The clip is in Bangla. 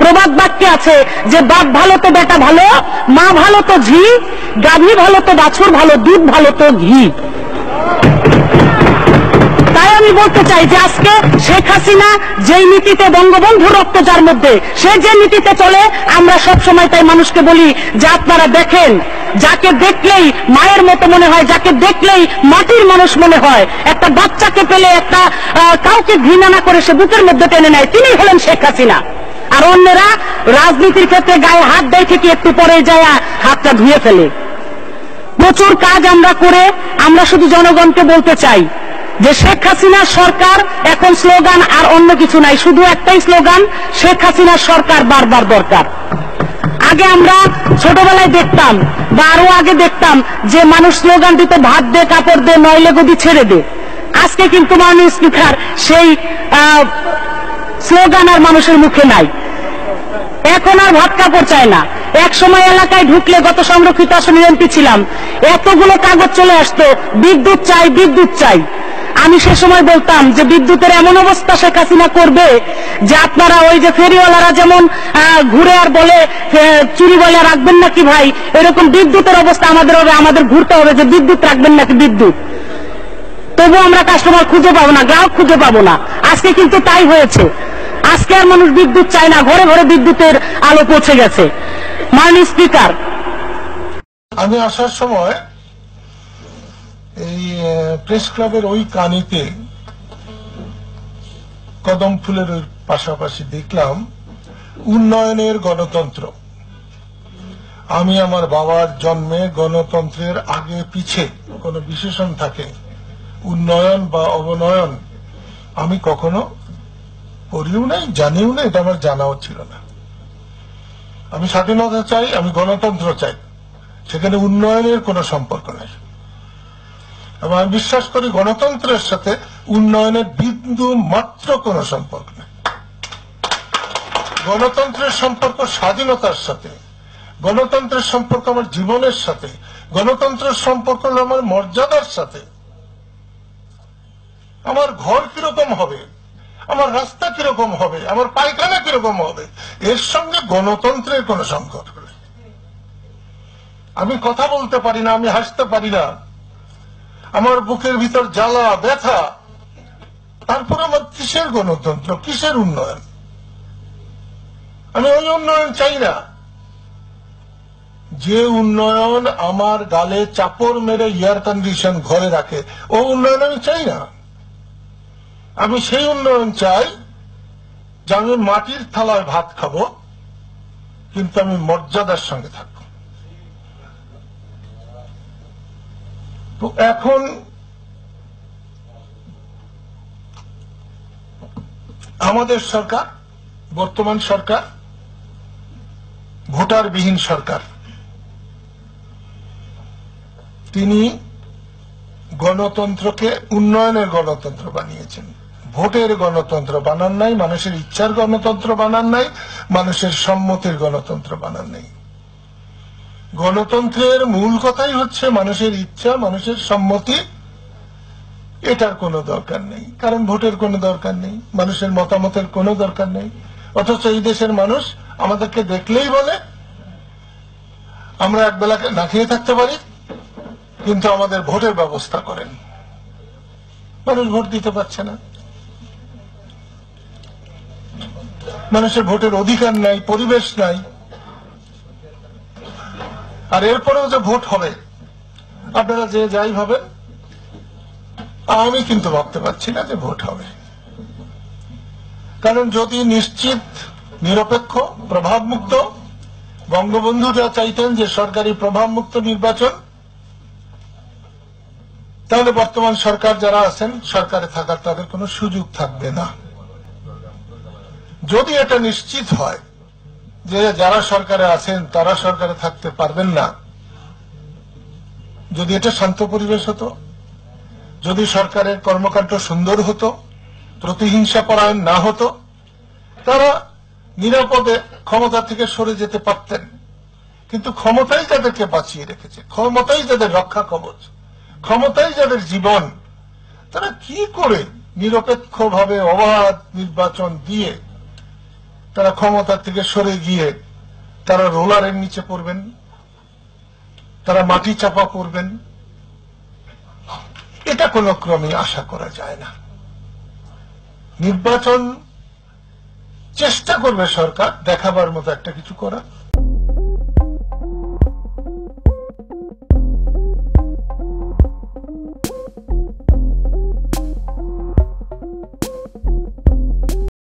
প্রবাদ বাক্য আছে যে বাপ ভালো তো বেটা ভালো, মা ভালো তো ঝি গাভী ভালো তো বাছুর ভালো, দুধ ভালো তো ঘি। আমি বলতে চাই যে আজকে শেখ হাসিনা যেই নীতিতে বঙ্গবন্ধু রক্ত যার মধ্যে, সে যে নীতিতে চলে, আমরা সব সময় তাই মানুষকে বলি যে আপনারা দেখেন, যাকে দেখলেই মায়ের মতো মনে হয়, যাকে দেখলেই মাটির মানুষ মনে হয়। একটা বাচ্চাকে পেলে একটা কাউকে ঘৃণা না করে সে বুকের মধ্যে টেনে নেয়। তিনি হলেন শেখ হাসিনা। আর অন্যরা রাজনীতির ক্ষেত্রে গায়ে হাত দেয় থেকে একটু পরে যায় হাতটা ধুয়ে ফেলে। প্রচুর কাজ আমরা করে, আমরা শুধু জনগণকে বলতে চাই যে শেখ হাসিনার সরকার, এখন স্লোগান আর অন্য কিছু নাই, শুধু একটাই স্লোগান, শেখ হাসিনার সরকার বারবার দরকার। আগে আমরা ছোটবেলায় দেখতাম বা আরও আগে দেখতাম যে মানুষ স্লোগান দিত ভাত দে, কাপড় দে, নইলে গদি ছেড়ে দে। আজকে কিন্তু মাননীয় স্পিকার সেই স্লোগান আর মানুষের মুখে নাই। এখন আর ভাত কাপড় চায় না। এক সময় এলাকায় ঢুকলে গত সংরক্ষিত আসনে এমপি ছিলাম। এতগুলো কাগজ চলে আসতো, বিদ্যুৎ চাই বিদ্যুৎ চাই। আমি সে সময় বলতাম যে বিদ্যুতের এমন অবস্থা শেখ হাসিনা করবে যে আপনারা ওই যে ফেরিওয়ালারা যেমন ঘুরে আর বলে চুরি বলে রাখবেন নাকি ভাই? এরকম বিদ্যুতের অবস্থা আমাদের হবে, আমাদের ঘুরতে হবে যে বিদ্যুৎ রাখবেন নাকি বিদ্যুৎ? তবু আমরা কাস্টমার খুঁজে পাবো না, গ্রাহক খুঁজে পাবো না। আজকে কিন্তু তাই হয়েছে। আজকে আর মানুষ বিদ্যুৎ চায় না, ঘরে ঘরে বিদ্যুতের আলো পৌঁছে গেছে। মাননীয় স্পিকার। আমি আসার সময় এই প্রেস ক্লাবের ওই কানিতে কদম ফুলের ওই পাশাপাশি দেখলাম উন্নয়নের গণতন্ত্র। আমি আমার বাবার জন্মে গণতন্ত্রের আগে পিছে কোনো বিশেষণ থাকে, উন্নয়ন বা অবনয়ন, আমি কখনো পড়িও নাই, জানিও না এটা আমার জানাও ছিল না। আমি স্বাধীনতা চাই, আমি গণতন্ত্র চাই, সেখানে উন্নয়নের কোনো সম্পর্ক নেই। এবং আমি বিশ্বাস করি গণতন্ত্রের সাথে উন্নয়নের বিন্দু মাত্র কোনো সম্পর্ক নেই। গণতন্ত্রের সম্পর্ক স্বাধীনতার সাথে, গণতন্ত্রের সম্পর্ক আমার জীবনের সাথে, গণতন্ত্রের সম্পর্ক আমার মর্যাদার সাথে। আমার ঘর কীরকম হবে? আমার রাস্তা কীরকম হবে? আমার পায়খানা কীরকম হবে? এর সঙ্গে গণতন্ত্রের কোনো নেই। আমি কথা বলতে পারি না, আমি হাসতে পারি না। আমার বুকের ভিতর জ্বালা, ব্যথা, তারপর আমার কিসের গণতন্ত্র, কিসের উন্নয়ন? আমি ওই উন্নয়ন চাই না। যে উন্নয়ন আমার গালে চাপড় মেরে এয়ার কন্ডিশন ঘরে রাখে, ও উন্নয়ন আমি চাই না। আমি সেই উন্নয়ন চাই যে আমি মাটির থালায় ভাত খাব, কিন্তু আমি মর্যাদার সঙ্গে থাকব। তো এখন আমাদের সরকার, বর্তমান সরকার, ভোটারবিহীন সরকার, তিনি গণতন্ত্রকে উন্নয়নের গণতন্ত্র বানিয়েছেন। ভোটের গণতন্ত্র বানান নাই, মানুষের ইচ্ছার গণতন্ত্র বানান নাই, মানুষের সম্মতির গণতন্ত্র বানান নাই। গণতন্ত্রের মূল কথাই হচ্ছে মানুষের ইচ্ছা, মানুষের সম্মতি। এটার কোনো দরকার নেই। কারণ ভোটের কোনো দরকার নেই। মানুষের মতামতের কোনো দরকার নেই। অথচ এই দেশের মানুষ আমাদেরকে দেখলেই বলে, আমরা একবেলা না খেয়ে থাকতে পারি, কিন্তু আমাদের ভোটের ব্যবস্থা করেন। মানুষ ভোট দিতে পারছে না। মানুষের ভোটের অধিকার নাই, পরিবেশ নাই। আর এরপরেও যে ভোট হবে, আপনারা যে যাই ভাবেন, আমি কিন্তু ভাবতে পারছি না যে ভোট হবে। কারণ যদি নিশ্চিত, নিরপেক্ষ, প্রভাবমুক্ত, বঙ্গবন্ধু যা চাইতেন যে সরকারি প্রভাবমুক্ত নির্বাচন, তাহলে বর্তমান সরকার যারা আছেন, সরকারে থাকার তাদের কোনো সুযোগ থাকবে না। যদি এটা নিশ্চিত হয় যে যারা সরকারে আছেন, তারা সরকারে থাকতে পারবেন না। যদি এটা শান্ত পরিবেশ হতো, যদি সরকারের কর্মকাণ্ড সুন্দর হতো, প্রতিহিংসা পরায়ণ না হতো, তারা নিরাপদে ক্ষমতা থেকে সরে যেতে পারতেন। কিন্তু ক্ষমতাই তাদেরকে বাঁচিয়ে রেখেছে। ক্ষমতাই যাদের রক্ষা কবচ, ক্ষমতাই যাদের জীবন, তারা কি করে নিরপেক্ষভাবে অবাধ নির্বাচন দিয়ে তারা ক্ষমতা থেকে সরে গিয়ে তারা রোলারের নিচে পড়বেন, তারা মাটি চাপা পড়বেন। এটা কোনো ক্রমে আশা করা যায় না। নির্বাচন চেষ্টা করবে সরকার, দেখাবার মতো একটা কিছু করা